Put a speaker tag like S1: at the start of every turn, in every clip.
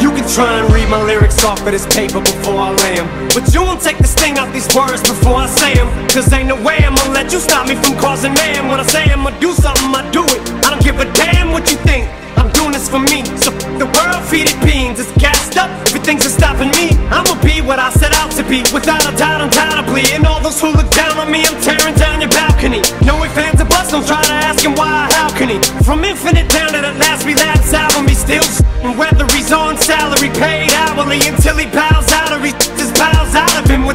S1: You can try and read my lyrics off of this paper before I lay 'em, But you won't take the sting out these words before I say 'em. Cause ain't no way I'ma let you stop me from causing man. When I say I'ma do something, I do it. I don't give a damn what you think. I'm doing this for me. So the world, feed it beans. It's gassed up, everything's just stopping me. I'ma be what I set out to be. Without a doubt, undoubtedly. And all those who look down on me I'm tearing down your balcony. No way fans of bust, don't try to ask him why, how can he? From infinite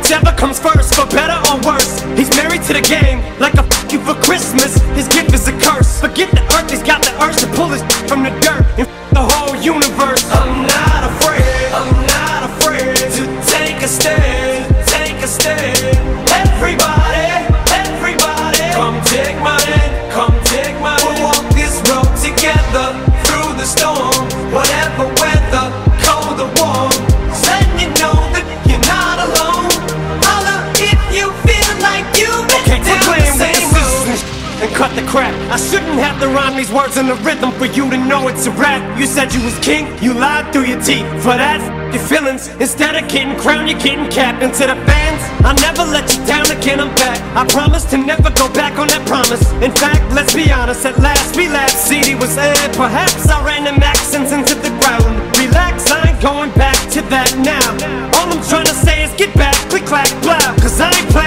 S1: Whichever comes first, in the rhythm for you to know it's a rap. You said you was king, you lied through your teeth. For that, your feelings. Instead of getting crowned, you're getting capped. And to the fans, I never let you down again, I'm back. I promise to never go back on that promise. In fact, let's be honest, at last we laughed. CD was aired, perhaps I ran them accents into the ground. Relax, I ain't going back to that now. All I'm trying to say is get back, click, clack, blah. Cause I ain't playing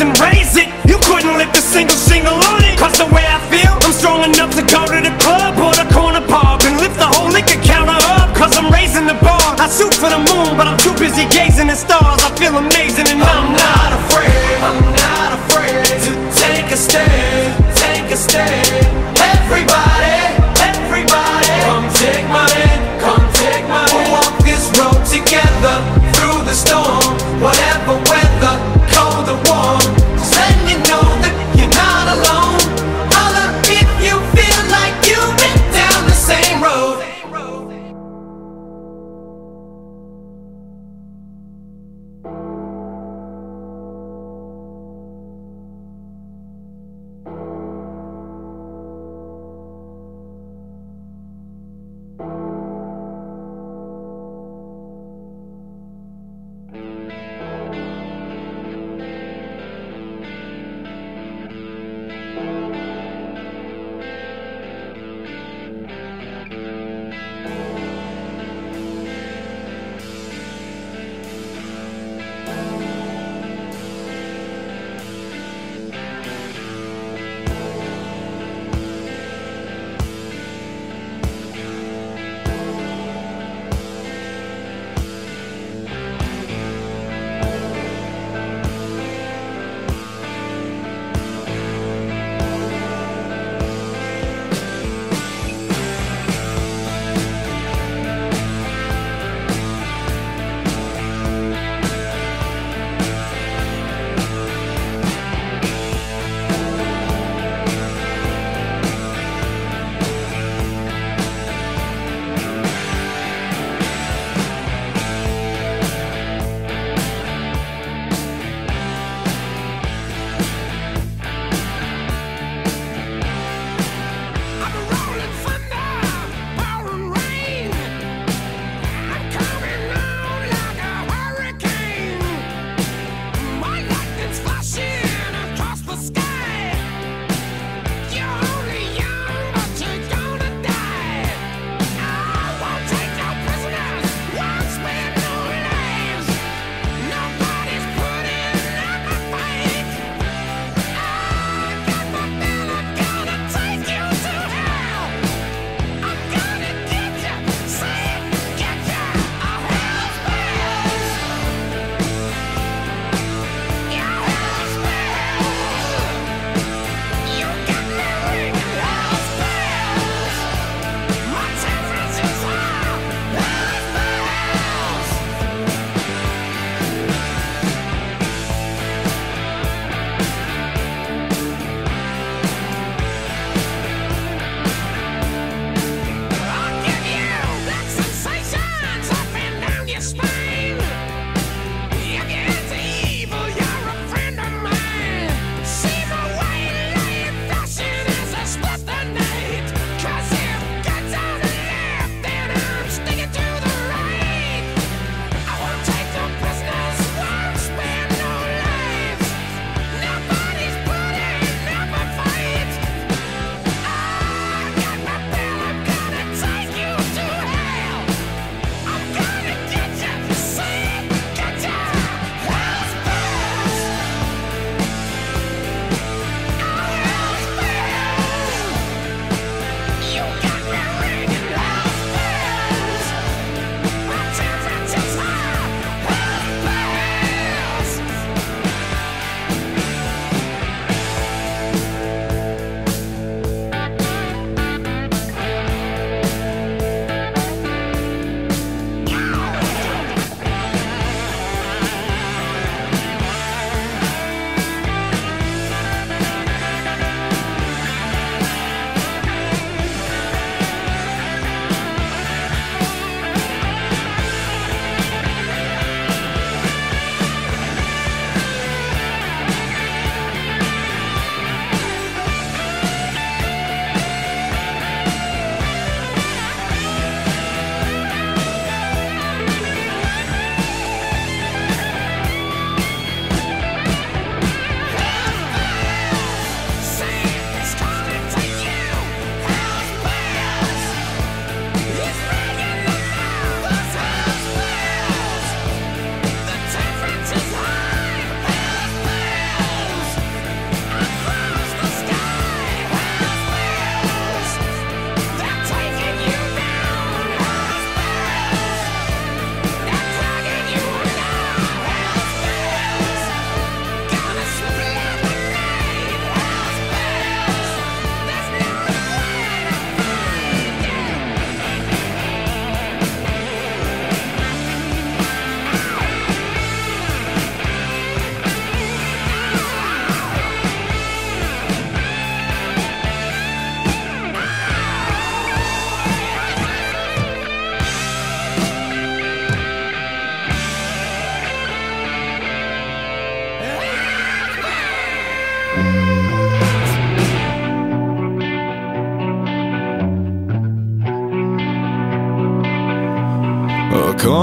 S1: and raise it. You couldn't lift a single shingle on it. Cause the way I feel, I'm strong enough to go to the club or the corner pub and lift the whole liquor counter up. Cause I'm raising the bar. I shoot for the moon, but I'm too busy gazing at stars. I feel amazing and
S2: I'm not afraid, I'm not afraid to take a stand, take a stand.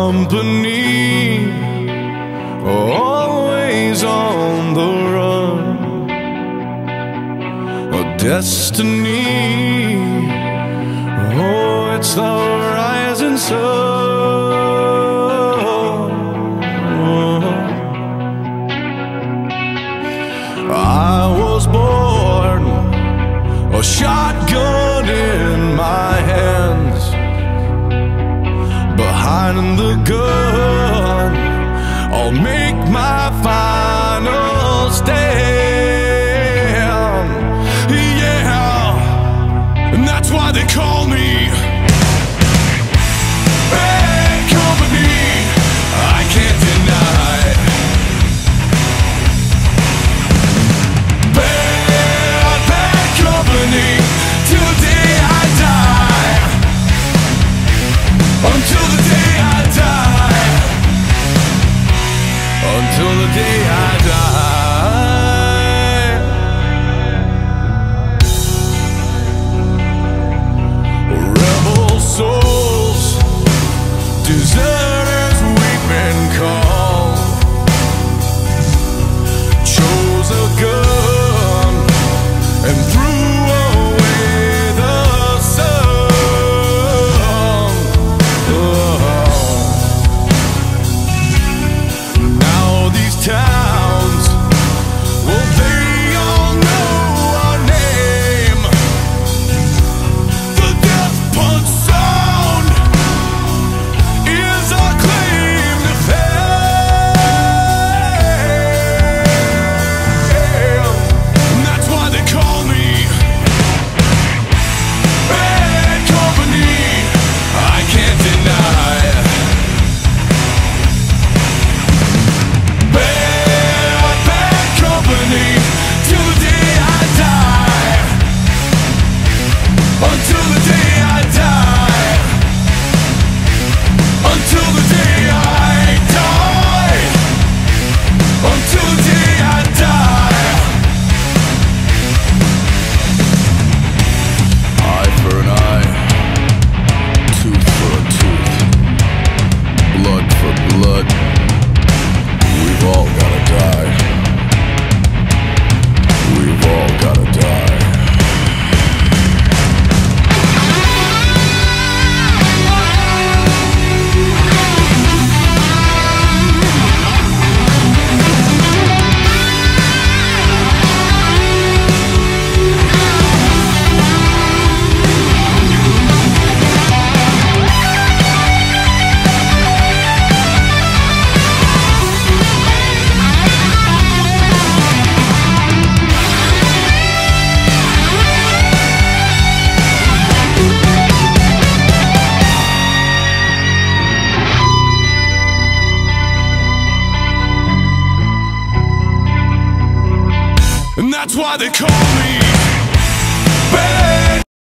S3: company Always on the run. A destiny Oh, it's the rising sun. I was born a shotgun. good.